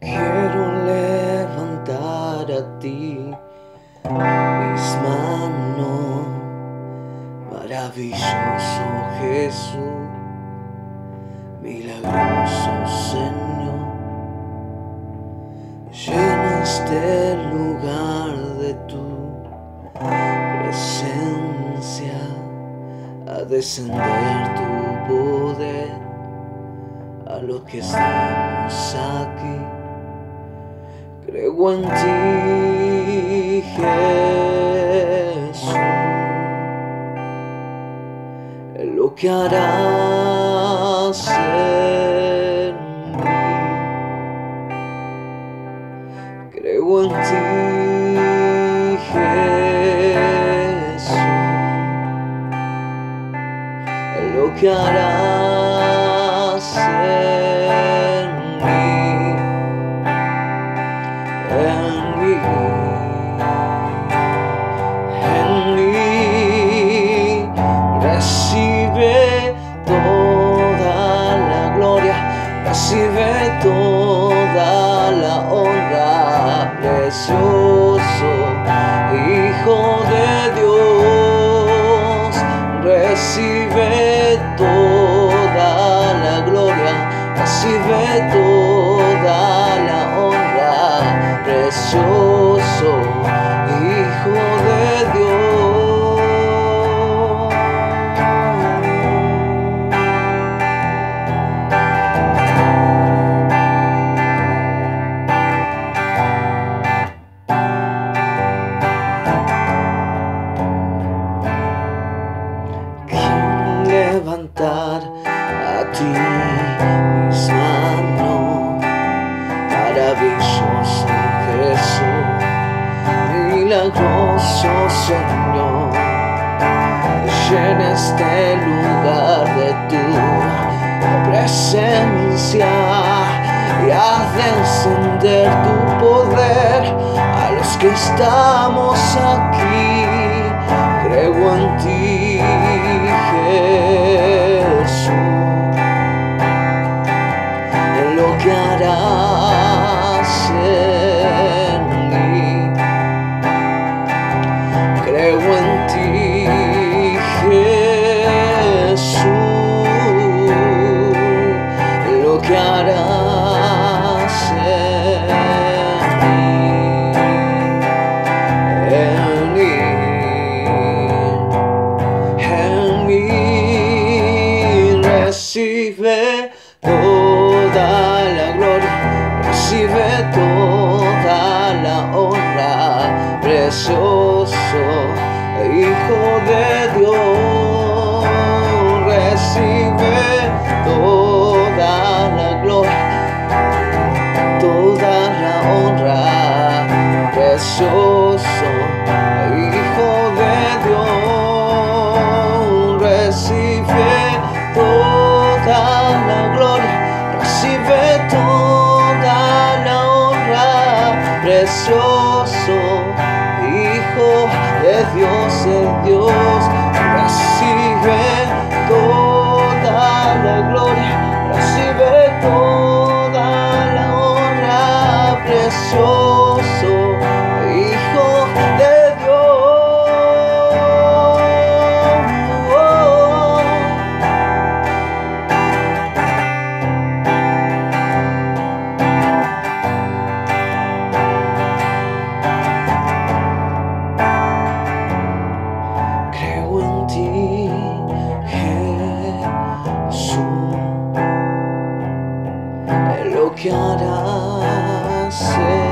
Quiero levantar a ti mis manos, maravilloso Jesús, milagroso Señor. Llena este lugar de tu presencia, a descender tu poder a los que estamos aquí. Creo en ti, Jesús, lo que harás en mí. Creo en ti, Jesús, lo que harás recibe toda la honra, precioso Hijo de Dios, recibe toda la gloria, recibe toda la honra, precioso a ti mis manos, maravilloso Jesús, milagroso Señor. Llena este lugar de tu presencia y haz encender tu poder a los que estamos aquí. Creo en ti, harás en mí. Creo en ti, Jesús, lo que harás en mí, en mí, en mí. Recibe de Dios, recibe toda la gloria, toda la honra, precioso Hijo de Dios, recibe toda la gloria, recibe toda la honra, precioso Dios, el Dios, en lo que harás. en